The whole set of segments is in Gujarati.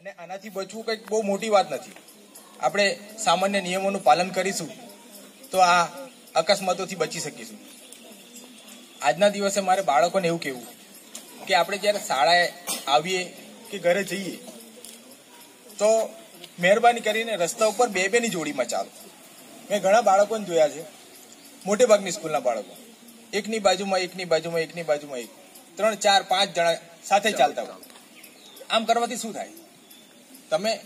અને આનાથી બચવું કંઈક બહુ મોટી વાત નથી. આપણે સામાન્ય નિયમોનું પાલન કરીશું તો આ અકસ્માતોથી બચી શકીશું. આજના દિવસે મારે બાળકોને એવું કહેવું કે આપણે જ્યારે શાળાએ આવીએ કે ઘરે જઈએ, તો મહેરબાની કરીને રસ્તા ઉપર બે બેની જોડીમાં ચાલો. મેં ઘણા બાળકોને જોયા છે. મોટે ભાગની સ્કૂલના બાળકો. એકની બાજુમાં એકની બાજુમાં એકની બાજુમાં એક. ત્રણ, ચાર, પાંચ જણા સાથે ચાલતા હોય. આમ કરવાથી શું થાય? તમે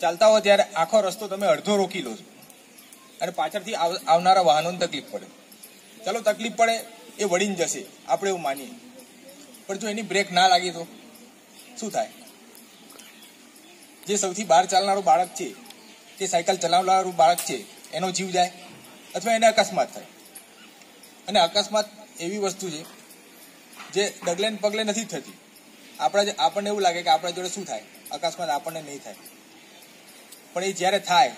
ચાલતા હો ત્યારે આખો રસ્તો તમે અડધો રોકી લો છો. અને પાછળથી આવ- આવનારા વાહનોને તકલીફ પડે. ચાલો તકલીફ પડે એ વળીને જશે. આપણે એવું માનીએ. પણ જો એની બ્રેક ના લાગી તો શું થાય? જે સૌથી બહાર ચાલનારું બાળક છે, કે સાયકલ ચલાવનારું બાળક છે, એનો જીવ જાય અથવા એને અકસ્માત થાય. અને અકસ્માત એવી વસ્તુ છે, જે ડગલે પગલે નથી થતી. આપણા આપણને એવું લાગે કે આપણા જોડે શું થાય? અકસ્માત આપણને નહીં થાય. પણ એ જ્યારે થાય,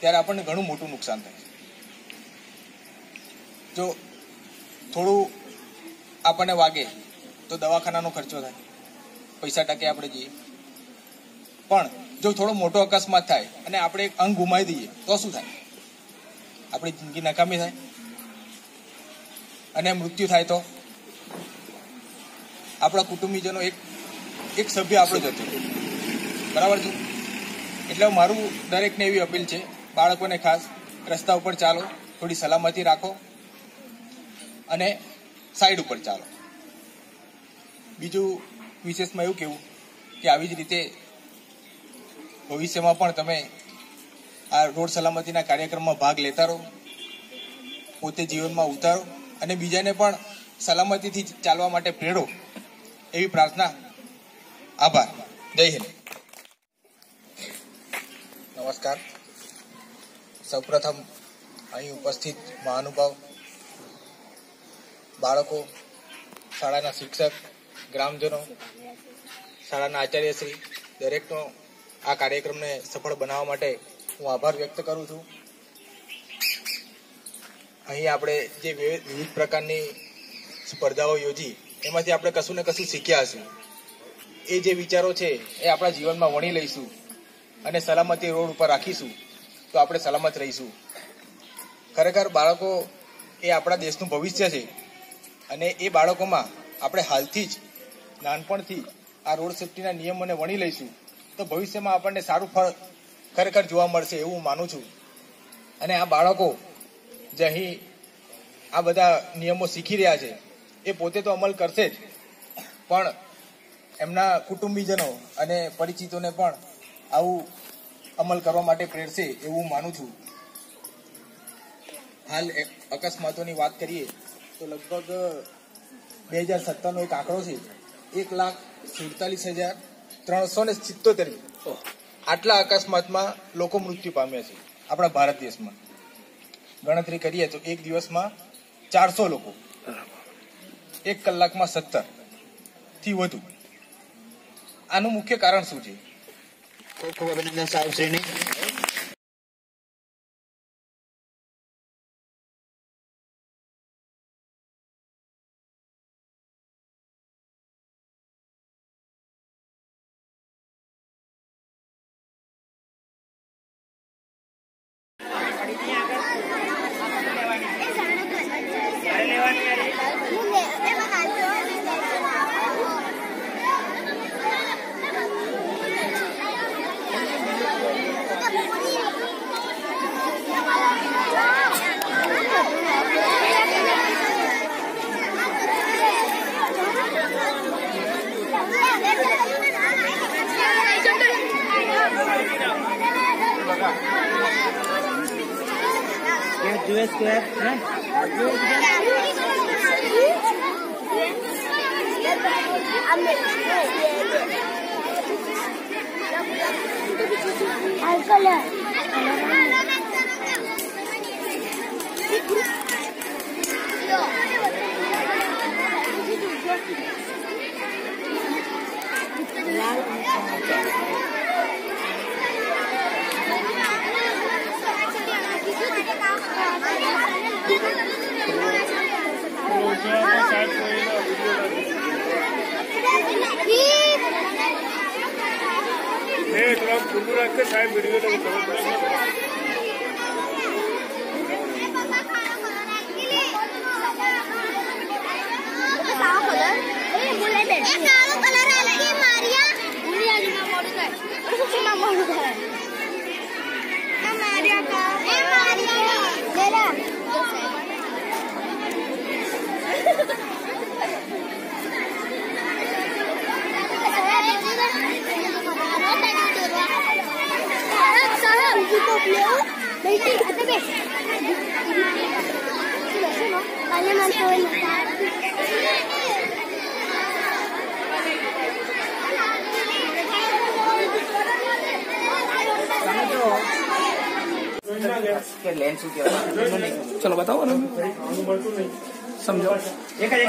ત્યારે આપણને ઘણું મોટું નુકસાન થાય. જો થોડું આપણને વાગે, તો દવાખાનાનો ખર્ચો થાય. પૈસા ટકે આપણે જઈએ. પણ જો થોડો મોટો અકસ્માત થાય અને આપણે એક અંગ ગુમાવી દઈએ, તો શું થાય? આપણી જિંદગી નકામી થાય. અને મૃત્યુ થાય તો? આપણા કુટુંબીજનો એક એક સભ્ય આપણો જતો. બરાબર છે? એટલે મારું દરેકને એવી અપીલ છે, બાળકોને ખાસ રસ્તા ઉપર ચાલો, થોડી સલામતી રાખો અને સાઈડ ઉપર ચાલો. બીજું વિશેષમાં એવું કેવું કે આવી જ રીતે ભવિષ્યમાં પણ તમે આ રોડ સલામતીના કાર્યક્રમમાં ભાગ લેતા રહો, પોતે જીવનમાં ઉતારો અને બીજાને પણ સલામતીથી ચાલવા માટે પ્રેરો એવી પ્રાર્થના. આભાર. જય હિન્દ. નમસ્કાર. સૌપ્રથમ અહીં ઉપસ્થિત મહાનુભાવ, બાળકો, શાળાના શિક્ષક, ગ્રામજનો, શાળાના આચાર્યશ્રી, દરેકનો આ કાર્યક્રમને સફળ બનાવવા માટે હું આભાર વ્યક્ત કરું છું. અહીં આપણે જે વિવિ- વિવિધ પ્રકારની સ્પર્ધાઓ યોજી, એમાંથી આપણે કશું ને કશું શીખ્યા હશું. એ જે વિચારો છે, એ આપણા જીવનમાં વણી લઈશું. અને સલામતી રોડ ઉપર રાખીશું, તો આપણે સલામત રહીશું. ખરેખર બાળકો એ આપણા દેશનું ભવિષ્ય છે અને એ બાળકોમાં આપણે હાલથી જ નાનપણથી આ રોડ સેફટીના નિયમોને વણી લઈશું, તો ભવિષ્યમાં આપણને સારું ફળ ખરેખર જોવા મળશે એવું માનું છું. અને આ બાળકો જે અહીં આ બધા નિયમો શીખી રહ્યા છે, એ પોતે તો અમલ કરશે જ. પણ એમના કુટુંબીજનો અને પરિચિતોને પણ આવું અમલ કરવા માટે પ્રેરશે એવું માનું છું. હાલ અકસ્માતોની વાત કરીએ તો લગભગ બે હજાર સત્તરનો એક આંકડો છે. એક લાખ સુડતાલીસ હજાર ત્રણસો ને સિત્તોતેર આટલા અકસ્માતમાં લોકો મૃત્યુ પામ્યા છે આપણા ભારત દેશમાં. ગણતરી કરીએ તો એક દિવસમાં ચારસો લોકો. એક કલાકમાં સત્તરથી વધુ. આનું મુખ્ય કારણ શું છે? ખૂબ ખૂબ અભિનંદન સાહેબશ્રીની यहाँ जो स्क्वायर है कलर ઊભું રાખે સાહેબ 没有，没听，阿德贝。你没事吗？阿尼曼说的。你好。ચલો બતાવો ને સમજો એક જ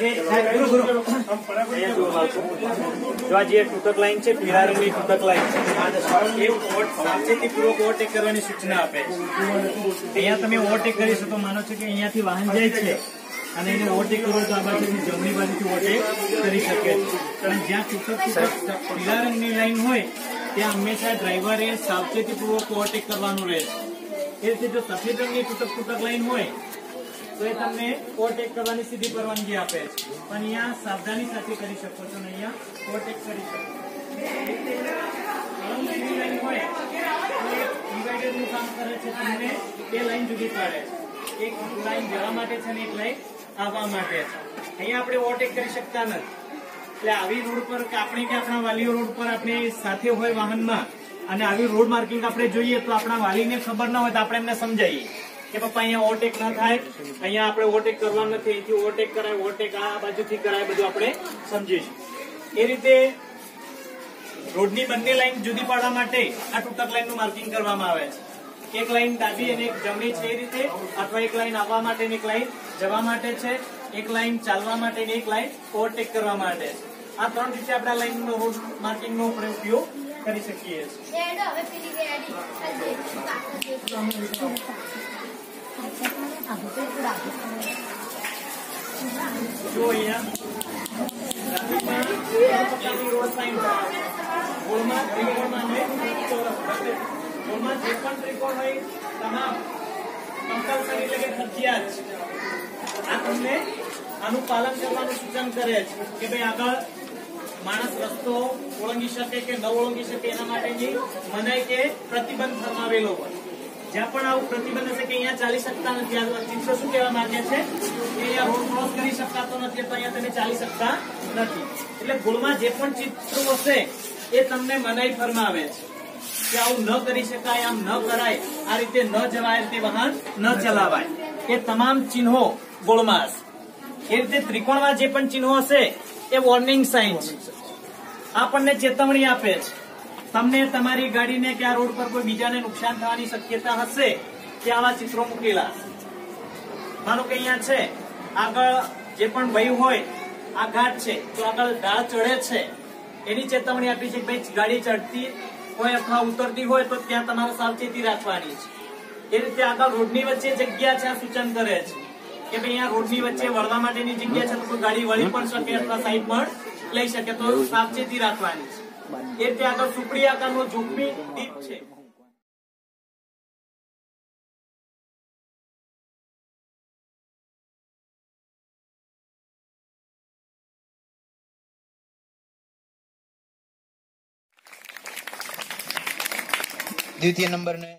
એક ગુરુ, ગુરુ. જો આ જે તૂટક લાઈન છે પીળા રંગની તૂટક લાઈન છે એ ઓવર- સાવચેતીપૂર્વક ઓવરટેક કરવાની સૂચના આપે છે. અહીંયા તમે ઓવરટેક કરી શકો માનો છો કે અહીંયાથી વાહન જાય છે અને એને ઓવરટેક કરવો તો આ બાજુથી જમણી બાજુથી ઓવરટેક કરી શકે છે. કારણ જ્યાં તૂટક તૂટક પીળા રંગની લાઈન હોય ત્યાં હંમેશા ડ્રાઈવરે સાવચેતીપૂર્વક ઓવરટેક કરવાનું રહે છે. એ રીતે જો સફેદ રંગની તૂટક તૂટક લાઈન હોય, તો એ તમને ઓવરટેક કરવાની સીધી પરવાનગી આપે છે. પણ અહીંયા સાવધાની સાથે કરી શકો છો અને અહીંયા ઓવરટેક કરી શકો લાઈન હોય ડિવાઈડરનું કામ કરે છે તમને બે લાઈન જુદી પાડે એક લાઈન જવા માટે છે અને એક લાઈન આવવા માટે છે. અહીંયા આપણે ઓવરટેક કરી શકતા નથી. એટલે આવી રોડ પર આપણે કે આપણા વાલીઓ રોડ પર આપણે સાથે હોય વાહનમાં અને આવી રોડ માર્કિંગ આપણે જોઈએ તો આપણા વાલીને ખબર ના હોય તો આપણે એમને સમજાવીએ કે પપ્પા, અહીંયા ઓવરટેક ના થાય. અહીંયા આપણે ઓવરટેક કરવાનું નથી. અહીંથી ઓવરટેક કરાય ઓવરટેક આ બાજુથી કરાય, બધું આપણે સમજીશું એ રીતે રોડની બંને લાઈન જુદી પાડવા માટે આ તૂટક લાઈનનું માર્કિંગ કરવામાં આવે છે. એક લાઈન ડાબી અને એક જમણી છે એ રીતે. અથવા એક લાઈન આવવા માટે એક લાઈન જવા માટે છે. એક લાઈન ચાલવા માટે એક લાઈન ઓવરટેક કરવા માટે છે. આ ત્રણ રીતે આપણે આ લાઈનનો રોડ માર્કિંગનો આપણે ઉપયોગ કરી શકીએ જો અહીંયા રોડ સાઈન ગોળમાં ત્રિકોણમાં ગોળમાં જે પણ ત્રિકોણ હોય તમામ કમ્પલસરી એટલે કે ફરજિયાત આ તમને આનું પાલન કરવાનું સૂચન કરે છે કે ભાઈ આગળ માણસ રસ્તો ઓળંગી શકે કે ન ઓળંગી શકે એના માટેની મનાઈ કે પ્રતિબંધ ફરમાવેલો હોય. જ્યાં પણ આવું પ્રતિબંધ હશે કે અહીંયા ચાલી શકતા નથી. આ ચિત્ર શું કહેવા માંગે છે? કે અહીંયા રોડ ક્રોસ કરી શકાતો નથી, તો અહીંયા તમે ચાલી શકતા નથી. એટલે ગોળમાં જે પણ ચિત્રો હશે એ તમને મનાઈ ફરમાવે છે. કે આવું ન કરી શકાય, આમ ન કરાય, આ રીતે ન જવાય, તે વાહન ન ચલાવાય. એ તમામ ચિહ્નો ગોળમાં હશે. એ રીતે ત્રિકોણમાં જે પણ ચિહ્નો હશે એ વોર્નિંગ સાઇન છે. આપણને ચેતવણી આપે છે. તમને તમારી ગાડીને કે આ રોડ પર કોઈ બીજાને નુકસાન થવાની શક્યતા હશે, કે આવા ચિત્રો મૂકેલા. માનો કે અહીંયા છે, આગળ જે પણ ભય હોય, આ ઘાટ છે, તો આગળ ઢાળ ચડે છે. એની ચેતવણી આપી છે ભાઈ, ગાડી ચડતી હોય અથવા ઉતરતી હોય, તો ત્યાં તમારે સાવચેતી રાખવાની છે. એ રીતે આગળ રોડની વચ્ચે જગ્યા છે, આ સૂચન કરે છે. કે ભાઈ અહીંયા રોડની વચ્ચે વળવા માટેની જગ્યા છે તો કોઈ ગાડી વળી પણ શકે અથવા સાઈડ પણ લઈ શકે તો સાવચેતી રાખવાની છે. એ રીતે આગળ સુપડી આકારનો જોખમી દીપ છે. દ્વિતીય નંબરને